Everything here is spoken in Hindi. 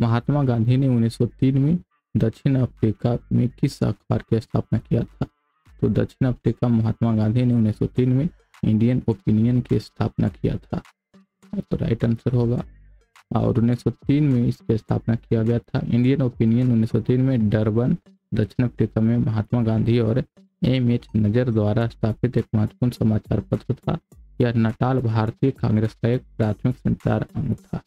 महात्मा गांधी ने 1903 में दक्षिण अफ्रीका में किस अखबार की स्थापना किया था? तो दक्षिण अफ्रीका महात्मा गांधी ने 1903 में इंडियन ओपिनियन की स्थापना किया था। तो राइट आंसर होगा। और 1903 में इसकी स्थापना किया गया था। इंडियन ओपिनियन 1903 में डरबन, दक्षिण अफ्रीका में महात्मा गांधी और एम एच नज़र द्वारा स्थापित एक महत्वपूर्ण समाचार पत्र था। यह नटाल भारतीय कांग्रेस का एक प्राथमिक संचार अंग था।